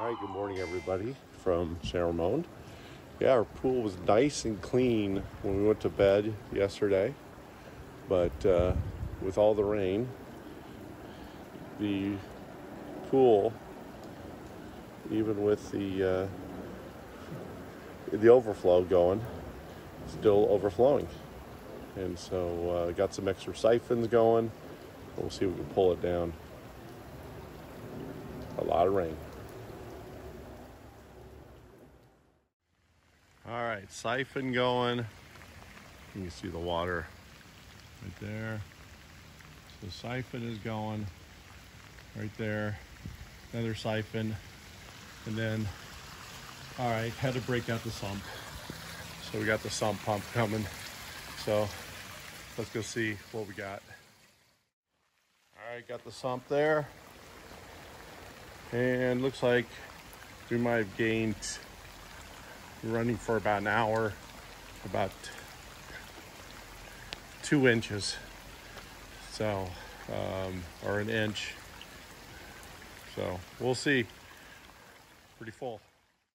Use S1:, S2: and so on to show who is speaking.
S1: All right, good morning, everybody from San Ramon. Yeah, our pool was nice and clean when we went to bed yesterday, but uh, with all the rain, the pool, even with the uh, the overflow going, still overflowing, and so uh, got some extra siphons going. We'll see if we can pull it down. A lot of rain. Siphon going. You can see the water right there. So siphon is going right there. Another siphon. And then, all right, had to break out the sump. So we got the sump pump coming. So let's go see what we got. All right, got the sump there. And looks like we might have gained running for about an hour, about two inches. So, um, or an inch. So we'll see. Pretty full.